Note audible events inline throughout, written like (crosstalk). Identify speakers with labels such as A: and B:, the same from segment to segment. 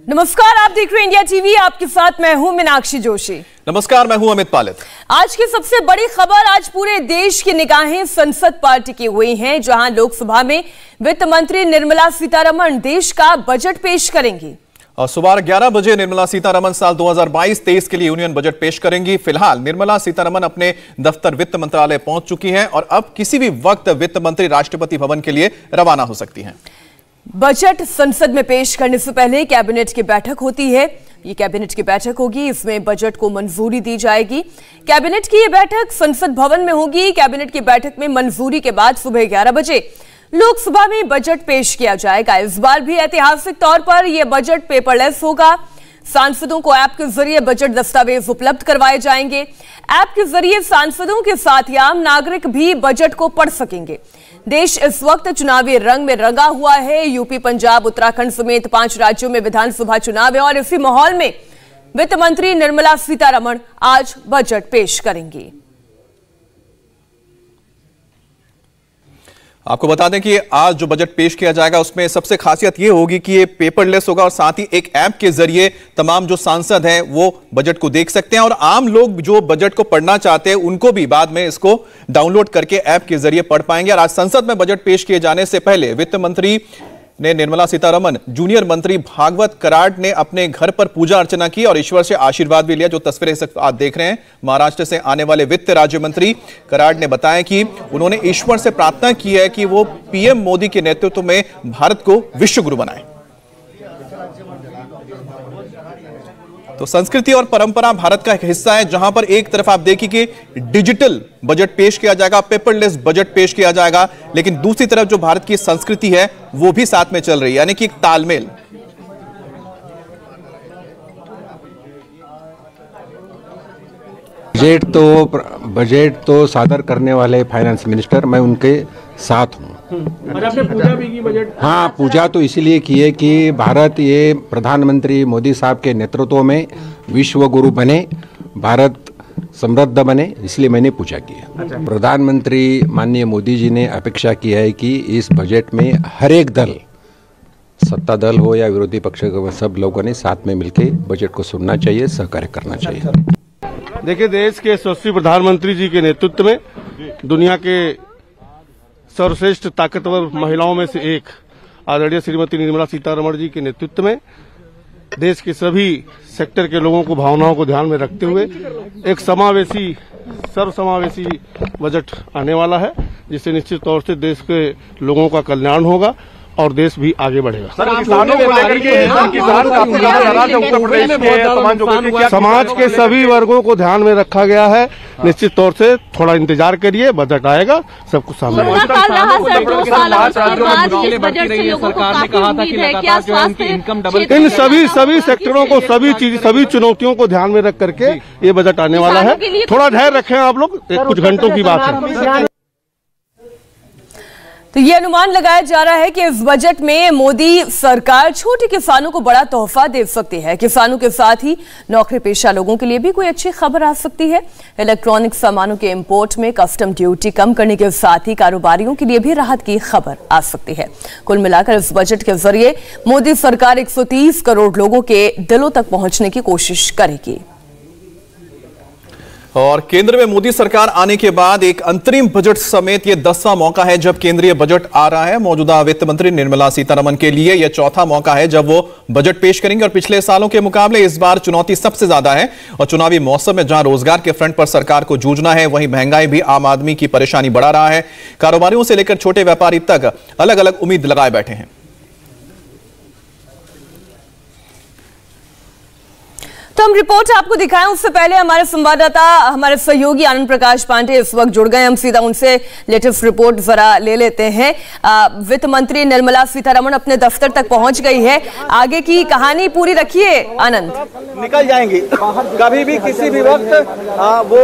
A: नमस्कार आप देख रहे हैं इंडिया टीवी। आपके साथ मैं हूँ मीनाक्षी जोशी।
B: नमस्कार मैं हूँ अमित पालित।
A: आज की सबसे बड़ी खबर आज पूरे देश की निगाहें संसद पर टिकी हुई हैं जहाँ लोकसभा में वित्त मंत्री निर्मला सीतारमण देश का बजट पेश करेंगी।
B: और सुबह ग्यारह बजे निर्मला सीतारमण साल 2022-23 के लिए यूनियन बजट पेश करेंगी। फ़िलहाल निर्मला सीतारमण अपने दफ्तर वित्त मंत्रालय पहुँच चुकी हैं और अब किसी भी वक्त वित्त मंत्री राष्ट्रपति भवन के लिए रवाना हो सकती हैं।
A: बजट संसद में पेश करने से पहले कैबिनेट की बैठक होती है। ये कैबिनेट की बैठक होगी, इसमें बजट को मंजूरी दी जाएगी। कैबिनेट की ये बैठक संसद भवन में होगी। कैबिनेट की बैठक में मंजूरी के बाद सुबह ग्यारह बजे लोकसभा में बजट पेश किया जाएगा। इस बार भी ऐतिहासिक तौर पर यह बजट पेपरलेस होगा। सांसदों को ऐप के ज़रिए बजट दस्तावेज़ उपलब्ध करवाए जाएँगे। ऐप के ज़रिए सांसदों के साथ ही आम नागरिक भी बजट को पढ़ सकेंगे। देश इस वक्त चुनावी रंग में रंगा हुआ है। यूपी, पंजाब, उत्तराखंड समेत पाँच राज्यों में विधानसभा चुनाव है और इसी माहौल में वित्त मंत्री निर्मला सीतारमण आज बजट पेश करेंगी।
B: आपको बता दें कि आज जो बजट पेश किया जाएगा, उसमें सबसे खासियत यह होगी कि ये पेपरलेस होगा और साथ ही एक ऐप के ज़रिए तमाम जो सांसद हैं, वो बजट को देख सकते हैं और आम लोग जो बजट को पढ़ना चाहते हैं, उनको भी बाद में इसको डाउनलोड करके ऐप के ज़रिए पढ़ पाएँगे। और आज संसद में बजट पेश किए जाने से पहले वित्त मंत्री ने निर्मला सीतारमन, जूनियर मंत्री भागवत कराड ने अपने घर पर पूजा अर्चना की और ईश्वर से आशीर्वाद भी लिया, जो तस्वीरें आप देख रहे हैं। महाराष्ट्र से आने वाले वित्त राज्य मंत्री कराड ने बताया कि उन्होंने ईश्वर से प्रार्थना की है कि वो पीएम मोदी के नेतृत्व में भारत को विश्वगुरु बनाए। तो संस्कृति और परंपरा भारत का एक हिस्सा है, जहाँ पर एक तरफ़ आप देखिए कि डिजिटल बजट पेश किया जाएगा, पेपरलेस बजट पेश किया जाएगा, लेकिन दूसरी तरफ़ जो भारत की संस्कृति है, वो भी साथ में चल रही है, यानी कि एक तालमेल।
C: बजट तो बजट तो सादर करने वाले फाइनेंस मिनिस्टर मैं उनके साथ हूँ।
D: और आपने पूजा भी की बजट
C: हाँ पूजा तो इसीलिए की है कि भारत ये प्रधानमंत्री मोदी साहब के नेतृत्व में विश्व गुरु बने भारत समृद्ध बने इसलिए मैंने पूजा की है। प्रधानमंत्री माननीय मोदी जी ने अपेक्षा की है कि इस बजट में हर एक दल सत्ता दल हो या विरोधी पक्ष के सब लोगों ने साथ में मिलकर बजट को सुनना चाहिए सहकार्य करना चाहिए।
D: देखिए देश के यशस्वी प्रधानमंत्री जी के नेतृत्व में दुनिया के सर्वश्रेष्ठ ताकतवर महिलाओं में से एक आदरणीय श्रीमती निर्मला सीतारमण जी के नेतृत्व में देश के सभी सेक्टर के लोगों को भावनाओं को ध्यान में रखते हुए एक समावेशी, सर्वसमावेशी बजट आने वाला है, जिससे निश्चित तौर से देश के लोगों का कल्याण होगा। और देश भी आगे बढ़ेगा।
E: किसानों को लेकर के किसान काफ़ी ज़्यादा है। उत्तर प्रदेश
D: समाज के सभी वर्गों को ध्यान में रखा गया है। निश्चित तौर से थोड़ा इंतज़ार करिए बजट आएगा सब कुछ सामने आएगा।
F: कोरोना काल रहा सर दो साल और उसके बाद इस बजट से लोगों को है
D: इन सभी सभी सेक्टरों को सभी चीज़ सभी चुनौतियों को ध्यान में रख करके ये बजट आने वाला है। थोड़ा धैर्य रखें आप लोग एक कुछ घंटों की बात है।
A: तो ये अनुमान लगाया जा रहा है कि इस बजट में मोदी सरकार छोटे किसानों को बड़ा तोहफा दे सकती है। किसानों के साथ ही नौकरी पेशा लोगों के लिए भी कोई अच्छी खबर आ सकती है। इलेक्ट्रॉनिक सामानों के इंपोर्ट में कस्टम ड्यूटी कम करने के साथ ही कारोबारियों के लिए भी राहत की खबर आ सकती है। कुल मिलाकर इस बजट के ज़रिए मोदी सरकार 130 करोड़ लोगों के दिलों तक पहुँचने की कोशिश करेगी।
B: और केंद्र में मोदी सरकार आने के बाद एक अंतरिम बजट समेत यह दसवां मौका है जब केंद्रीय बजट आ रहा है। मौजूदा वित्त मंत्री निर्मला सीतारमन के लिए यह चौथा मौका है जब वो बजट पेश करेंगे और पिछले सालों के मुकाबले इस बार चुनौती सबसे ज़्यादा है। और चुनावी मौसम में जहाँ रोज़गार के फ्रंट पर सरकार को जूझना है, वहीं महँगाई भी आम आदमी की परेशानी बढ़ा रहा है। कारोबारियों से लेकर छोटे व्यापारी तक अलग अलग उम्मीद लगाए बैठे हैं।
A: तो हम रिपोर्ट आपको दिखाएँ। उससे पहले हमारे संवाददाता, हमारे सहयोगी आनंद प्रकाश पांडे इस वक्त जुड़ गए हम सीधा उनसे लेटेस्ट रिपोर्ट जरा ले लेते हैं। वित्त मंत्री निर्मला सीतारमण अपने दफ्तर तक पहुँच गई है। आगे की कहानी पूरी रखिए, आनंद।
E: निकल जाएँगी। कभी भी किसी भी वक्त वो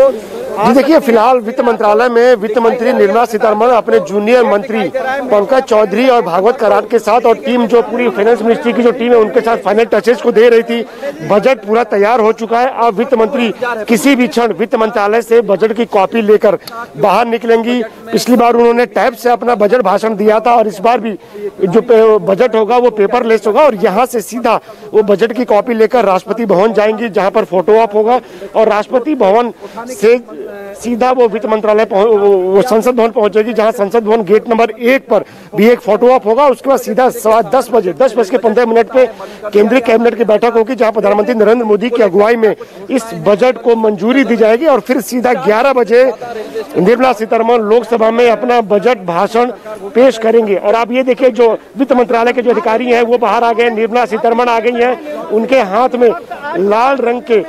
G: जी देखिए, फ़िलहाल वित्त मंत्रालय में वित्त मंत्री निर्मला सीतारमण, अपने जूनियर मंत्री पंकज चौधरी और भागवत कराट के साथ और टीम जो पूरी फाइनेंस मिनिस्ट्री की जो टीम है, उनके साथ फाइनल टचेस को दे रही थी। बजट पूरा तैयार हो चुका है। अब वित्त मंत्री किसी भी क्षण वित्त मंत्रालय से बजट की कॉपी लेकर बाहर निकलेंगी। पिछली बार उन्होंने टैब से अपना बजट भाषण दिया था और इस बार भी जो बजट होगा, वो पेपरलेस होगा और यहाँ से सीधा वो बजट की कॉपी लेकर राष्ट्रपति भवन जाएँगी, जहाँ पर फ़ोटो ऑप होगा। और राष्ट्रपति भवन से सीधा वो वित्त मंत्रालय वो संसद भवन पहुंचेगी, जहाँ संसद भवन गेट नंबर एक पर भी एक फ़ोटो ऑप होगा उसके बाद सीधा सवा दस बजे, दस बज के पंद्रह मिनट पे केंद्रीय कैबिनेट की बैठक होगी, जहाँ प्रधानमंत्री नरेंद्र मोदी की अगुवाई में इस बजट को मंजूरी दी जाएगी, और फिर सीधा ग्यारह बजे निर्मला सीतारमन लोकसभा में अपना बजट भाषण पेश करेंगे। और आप ये देखिए, जो वित्त मंत्रालय के जो अधिकारी हैं, वो बाहर आ गए निर्मला सीतारमन आ गई हैं, उनके हाथ में लाल रंग के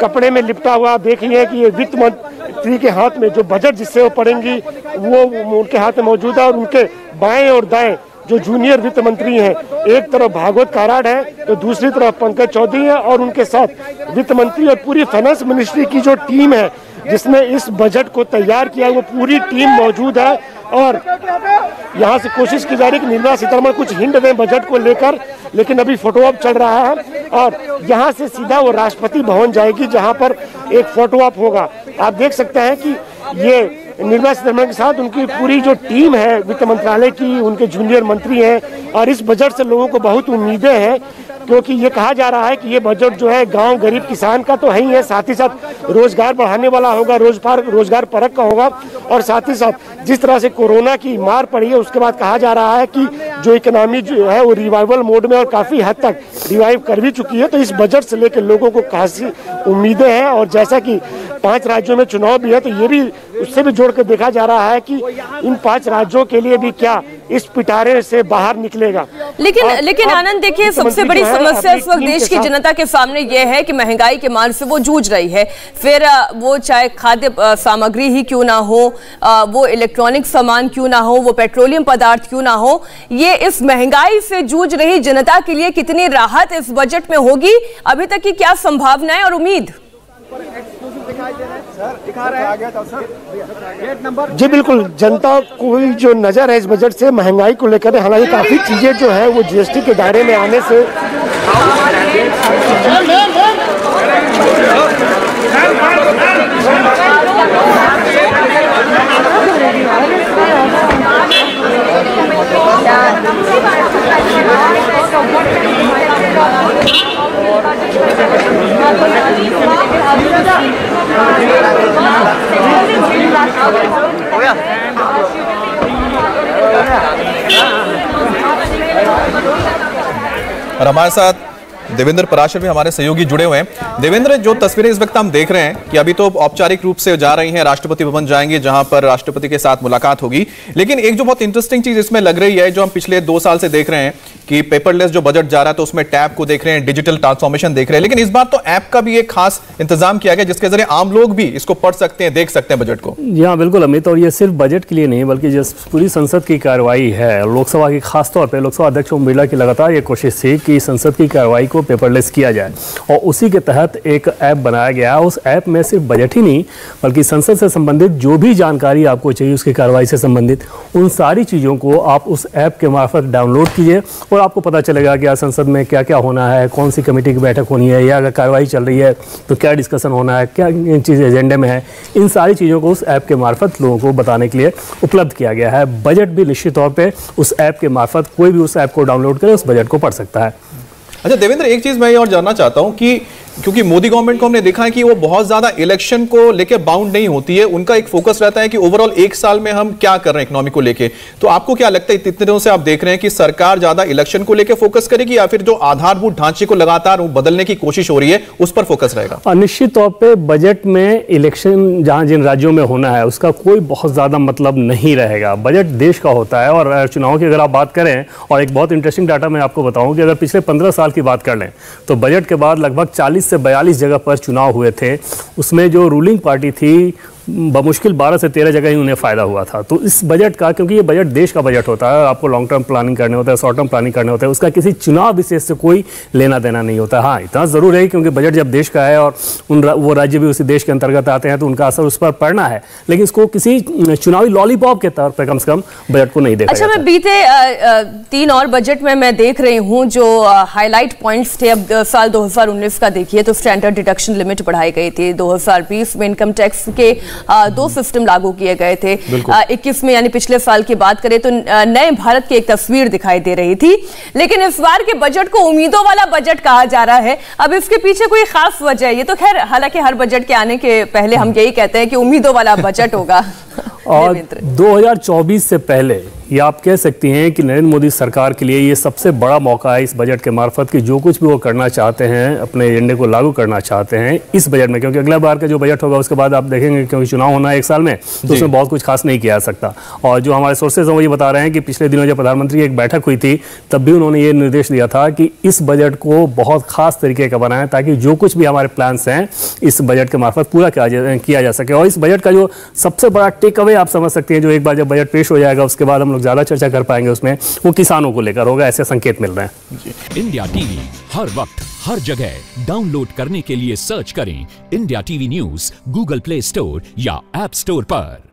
G: कपड़े में लिपटा हुआ देखिए कि ये वित्त मंत्री के हाथ में जो बजट जिससे वो पड़ेंगी, वो उनके हाथ में मौजूद है और उनके बाएँ और दाएँ जो जूनियर वित्त मंत्री हैं, एक तरफ़ भागवत काराड है तो दूसरी तरफ़ पंकज चौधरी है और उनके साथ वित्त मंत्री और पूरी फाइनेंस मिनिस्ट्री की जो टीम है, जिसने इस बजट को तैयार किया, वो पूरी टीम मौजूद है। और यहाँ से कोशिश की जा रही है कि निर्मला सीतारमण कुछ हिंट दें बजट को लेकर, लेकिन अभी फ़ोटो ऑप चल रहा है और यहाँ से सीधा वो राष्ट्रपति भवन जाएगी, जहाँ पर एक फ़ोटो ऑप होगा। आप देख सकते हैं कि ये निर्मला सीतारमण के साथ उनकी पूरी जो टीम है वित्त मंत्रालय की, उनके जूनियर मंत्री हैं, और इस बजट से लोगों को बहुत उम्मीदें हैं क्योंकि ये कहा जा रहा है कि ये बजट जो है गाँव गरीब किसान का तो है ही है, साथ ही साथ रोज़गार बढ़ाने वाला होगा रोज़गार रोज़गार परक का होगा, और साथ ही साथ जिस तरह से कोरोना की मार पड़ी है, उसके बाद कहा जा रहा है कि जो इकोनॉमी जो है, वो रिवाइवल मोड में और काफ़ी हद तक रिवाइव कर भी चुकी है तो इस बजट से लेकर लोगों को खासी उम्मीदें हैं, और जैसा कि पाँच राज्यों में चुनाव भी है तो ये भी उससे भी जोड़ कर देखा जा रहा है कि इन पाँच राज्यों के लिए भी क्या इस पिटारे से बाहर निकलेगा।
A: लेकिन
G: और
A: लेकिन आनंद देखिए सबसे बड़ी समस्या इस वक्त देश
G: की
A: जनता के सामने यह है कि महँगाई के मार से वो जूझ रही है। फिर वो चाहे खाद्य सामग्री ही क्यों ना हो वो इलेक्ट्रॉनिक सामान क्यों ना हो वो पेट्रोलियम पदार्थ क्यों ना हो ये इस महँगाई से जूझ रही जनता के लिए कितनी राहत इस बजट में होगी? अभी तक की क्या संभावनाएँ और उम्मीद?
G: जी बिल्कुल। जनता को जो नज़र है इस बजट से महँगाई को लेकर हालाँकि काफ़ी चीज़ें जो है वो जीएसटी के दायरे में आने से
B: और हमारे साथ देवेंद्र पराशर भी हमारे सहयोगी जुड़े हुए हैं। देवेंद्र, जो तस्वीरें इस वक्त हम देख रहे हैं कि अभी तो औपचारिक रूप से जा रही हैं, राष्ट्रपति भवन जाएँगे, जहाँ पर राष्ट्रपति के साथ मुलाकात होगी। लेकिन एक जो बहुत इंटरेस्टिंग चीज़ इसमें लग रही है, जो हम पिछले दो साल से देख रहे हैं कि पेपरलेस जो बजट जा रहा है तो उसमें टैब को देख रहे हैं डिजिटल ट्रांसफॉर्मेशन देख रहे हैं। लेकिन इस बार तो ऐप का भी एक खास इंतज़ाम किया गया, जिसके ज़रिए आम लोग भी इसको पढ़ सकते हैं, देख सकते हैं बजट को।
H: जी हाँ बिल्कुल अमित, और ये सिर्फ़ बजट के लिए नहीं, बल्कि जिस पूरी संसद की कार्रवाई है लोकसभा की खासतौर पर लोकसभा अध्यक्ष ओम बिरला की लगातार ये कोशिश थी कि संसद की कार्रवाई को पेपरलेस किया जाए, और उसी के तहत एक ऐप बनाया गया। उस ऐप में सिर्फ़ बजट ही नहीं, बल्कि संसद से संबंधित जो भी जानकारी आपको चाहिए उसकी कार्रवाई से संबंधित, उन सारी चीज़ों को आप उस ऐप के मार्फत डाउनलोड कीजिए और आपको पता चलेगा कि संसद में क्या क्या होना है कौन सी कमेटी की बैठक होनी है, या अगर कार्रवाई चल रही है तो क्या डिस्कशन होना है, क्या इन चीज़ एजेंडे में है, इन सारी चीज़ों को उस ऐप के मार्फत लोगों को बताने के लिए उपलब्ध किया गया है। बजट भी निश्चित तौर पर उस ऐप के मार्फत कोई भी उस ऐप को डाउनलोड करे, उस बजट को पढ़ सकता है।
B: अच्छा देवेंद्र, एक चीज़ मैं और जानना चाहता हूँ कि क्योंकि मोदी गवर्नमेंट को हमने देखा है कि वो बहुत ज़्यादा इलेक्शन को लेके बाउंड नहीं होती है। उनका एक फोकस रहता है कि ओवरऑल एक साल में हम क्या कर रहे हैं इकोनॉमी को लेके। तो आपको क्या लगता है, इतने दिनों से आप देख रहे हैं कि सरकार ज़्यादा इलेक्शन को लेके फोकस करेगी या फिर जो आधारभूत ढांचे को लगातार बदलने की कोशिश हो रही है, उस पर फोकस रहेगा?
H: निश्चित तौर पर बजट में इलेक्शन जहाँ जिन राज्यों में होना है, उसका कोई बहुत ज़्यादा मतलब नहीं रहेगा। बजट देश का होता है और चुनाव की अगर आप बात करें, और एक बहुत इंटरेस्टिंग डाटा मैं आपको बताऊँ कि अगर पिछले पंद्रह साल की बात कर लें तो बजट के बाद लगभग 40 से 42 जगह पर चुनाव हुए थे। उसमें जो रूलिंग पार्टी थी बमुश्किल बारह से तेरह जगह ही उन्हें फ़ायदा हुआ था। तो इस बजट का क्योंकि ये बजट देश का बजट होता है आपको लॉन्ग टर्म प्लानिंग करने होता है शॉर्ट टर्म प्लानिंग करने होता है उसका किसी चुनाव विशेष से कोई लेना देना नहीं होता। हाँ इतना ज़रूर है क्योंकि बजट जब देश का है और उन रा, वो राज्य भी उसी देश के अंतर्गत आते हैं तो उनका असर उस पर पड़ना है। लेकिन इसको किसी चुनावी लॉलीपॉप के तौर पर कम से कम बजट को नहीं देखा
A: अच्छा मैं बीते तीन और बजट में मैं देख रही हूँ जो हाईलाइट पॉइंट्स थे अब साल 2019 का देखिए तो स्टैंडर्ड डिडक्शन लिमिट बढ़ाई गई थी। 2020 में इनकम टैक्स के दो सिस्टम लागू किए गए थे। इक्कीस में यानी पिछले साल की बात करें तो नए भारत की एक तस्वीर दिखाई दे रही थी। लेकिन इस बार के बजट को उम्मीदों वाला बजट कहा जा रहा है। अब इसके पीछे कोई खास वजह ये तो खैर हालाँकि हर बजट के आने के पहले हम यही कहते हैं कि उम्मीदों वाला बजट होगा। (laughs)
H: और (laughs) 2024 से पहले ये आप कह सकती हैं कि नरेंद्र मोदी सरकार के लिए ये सबसे बड़ा मौका है इस बजट के मार्फत कि जो कुछ भी वो करना चाहते हैं अपने एजेंडे को लागू करना चाहते हैं इस बजट में क्योंकि अगला बार का जो बजट होगा उसके बाद आप देखेंगे क्योंकि चुनाव होना है एक साल में तो उसमें बहुत कुछ खास नहीं किया जा सकता। और जो हमारे सोर्सेज हैं वो ये बता रहे हैं कि पिछले दिनों जब प्रधानमंत्री की एक बैठक हुई थी तब भी उन्होंने ये निर्देश दिया था कि इस बजट को बहुत खास तरीके का बनाएँ ताकि जो कुछ भी हमारे प्लान्स हैं इस बजट के मार्फत पूरा किया जा सके। और इस बजट का जो सबसे बड़ा टेक अवे आप समझ सकते हैं जो एक बार जब बजट पेश हो जाएगा उसके बाद हम लोग ज़्यादा चर्चा कर पाएँगे उसमें, वो किसानों को लेकर होगा, ऐसे संकेत मिल रहे हैं।
I: इंडिया टीवी हर वक्त, हर जगह। डाउनलोड करने के लिए सर्च करें India TV news, Google Play Store या एप स्टोर पर।